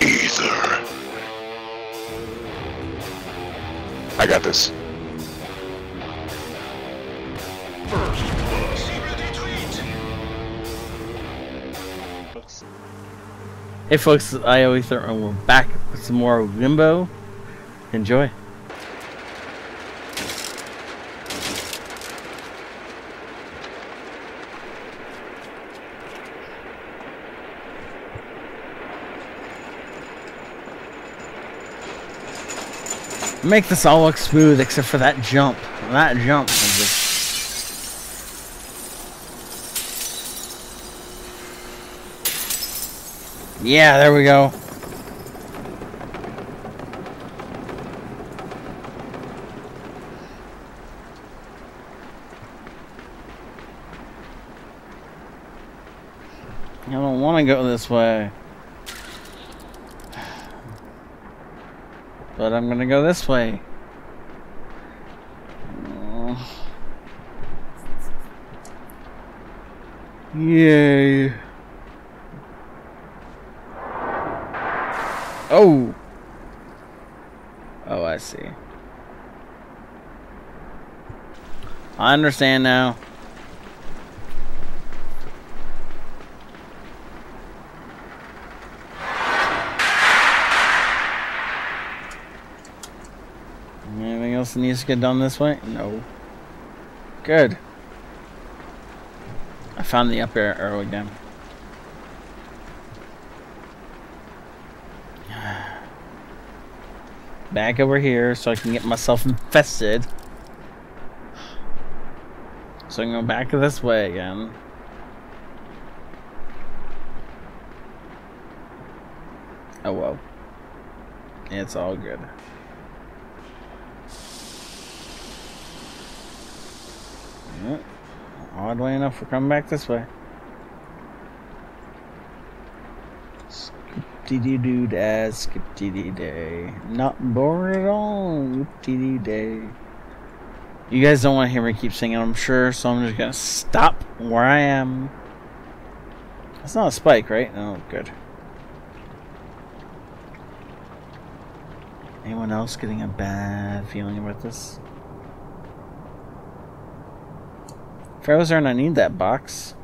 Ether. I got this. Hey folks, I always throw we're back with some more Limbo. Enjoy. Make this all look smooth except for that jump. That jump Yeah, there we go. I don't want to go this way. But I'm to go this way. Yay. Oh! Oh, I see. I understand now. Needs to get done this way? No. Good. I found the up arrow again. Back over here so I can get myself infested. So I can go back this way again. Oh well. It's all good. Yep. Oddly enough, we're coming back this way. Skip-dee doo da, skip dee day. Not bored at all, whoop dee day. You guys don't want to hear me keep singing, I'm sure, so I'm just gonna stop where I am. That's not a spike, right? Oh, good. Anyone else getting a bad feeling about this? If I was there and I need that box.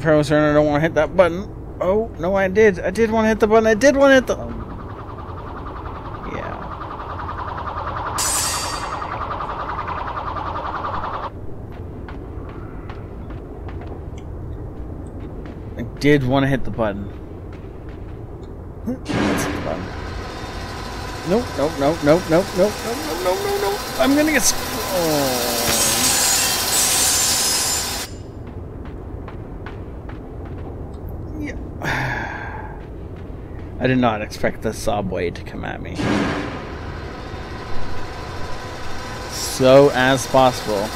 Oh, Frozen, I don't want to hit that button. Oh, no, I did. I did want to hit the button. I did want to hit the... Um, yeah. I did want to hit the button. Let's hit the button. Nope, nope, nope, nope, nope, nope, nope, nope, nope, nope, nope. I'm gonna get... Oh. I did not expect the subway to come at me. So as possible.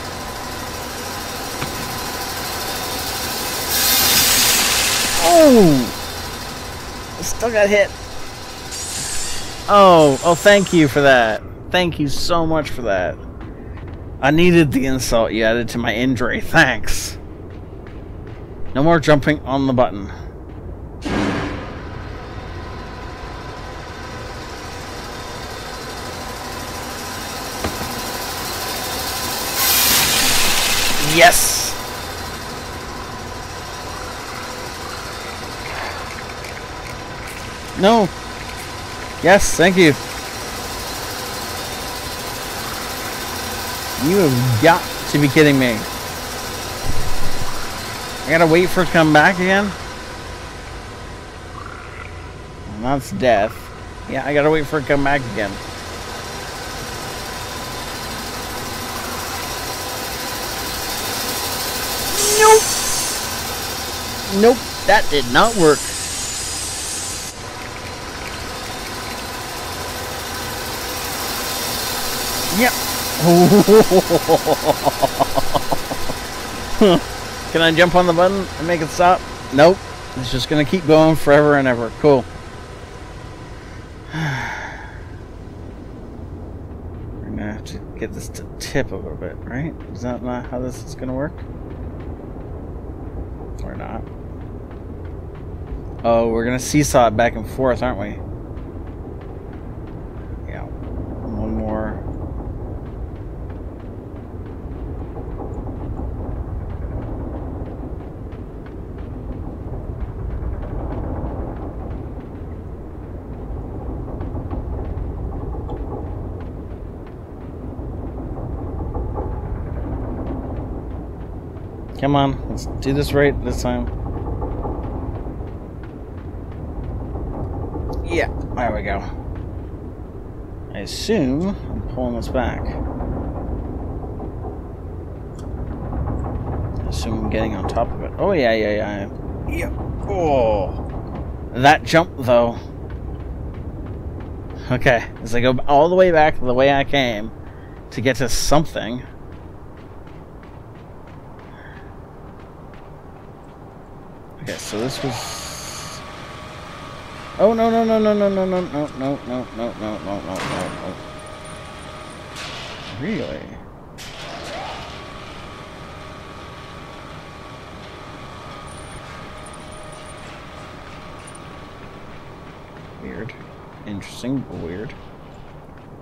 Oh! Still got hit. Oh, oh thank you for that. Thank you so much for that. I needed the insult you added to my injury. Thanks. No more jumping on the button. Yes! No! Yes, thank you. You have got to be kidding me. I gotta wait for it to come back again? Well, that's death. Yeah, I gotta wait for it to come back again. Nope, that did not work. Yep. Can I jump on the button and make it stop? Nope. It's just going to keep going forever and ever. Cool. We're going to have to get this to tip a little bit, right? Is that not how this is going to work? Or not? Oh, we're gonna seesaw it back and forth, aren't we? Yeah. One more. Come on, let's do this right this time. Yeah, there we go. I assume I'm pulling this back. I assume I'm getting on top of it. Oh, yeah, yeah, yeah. Yep. Oh. That jump, though. Okay, as I go all the way back the way I came to get to something. Okay, so this was. Oh no no no no no no no no no no no no no no no! Really? Weird. Interesting, but weird.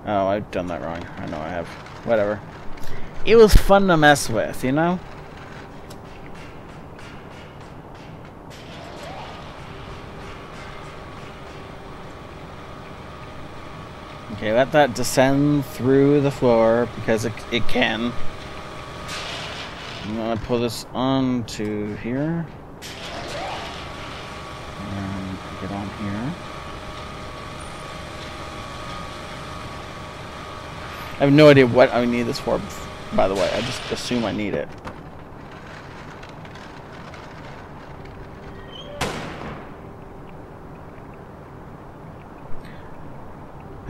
Oh, I've done that wrong. I know I have. Whatever. It was fun to mess with, you know? Okay, let that descend through the floor because it, it can. I'm gonna pull this onto here. And get on here. I have no idea what I need this for, by the way. I just assume I need it.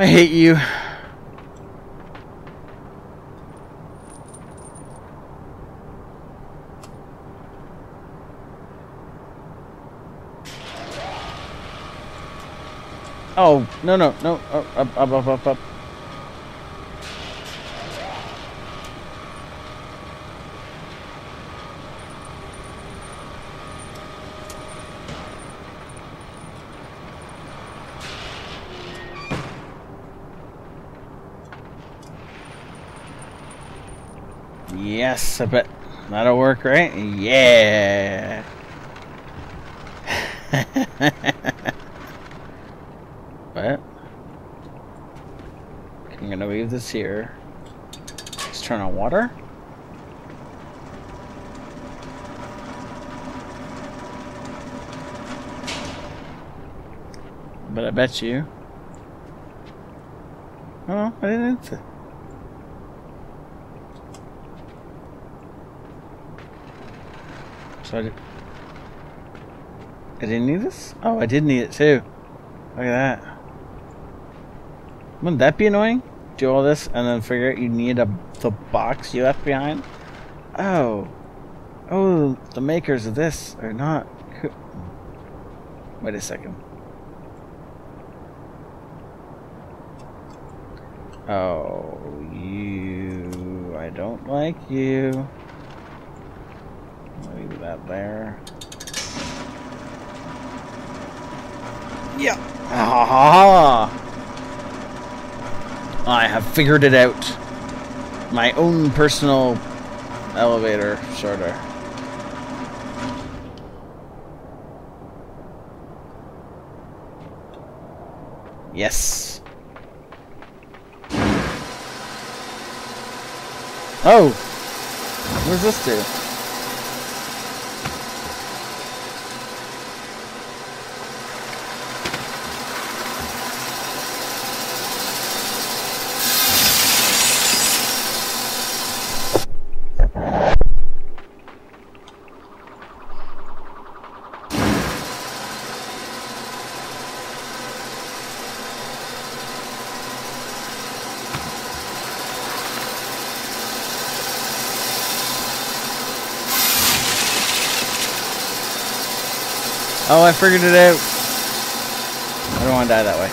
I hate you. Oh, no, no, no. Up, up, up, up, up. Yes, I bet that'll work, right? Yeah. what? I'm gonna leave this here. Let's turn on water. But I bet you. Oh, I didn't. So I, did, I didn't need this? Oh, I did need it too. Look at that. Wouldn't that be annoying? Do all this and then figure out you need a the box you left behind? Oh. Oh, the makers of this are not... Wait a second. Oh, you... I don't like you that there. Yeah. Ah, I have figured it out. My own personal elevator, sorta. Yes. Oh! Where's this to? Oh, I figured it out. I don't want to die that way.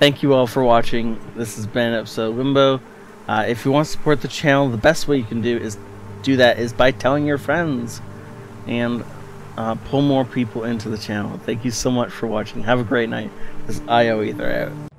Thank you all for watching. This has been episode Limbo. Uh, if you want to support the channel, the best way you can do is do that is by telling your friends and uh, pull more people into the channel. Thank you so much for watching. Have a great night. This is ioEther out.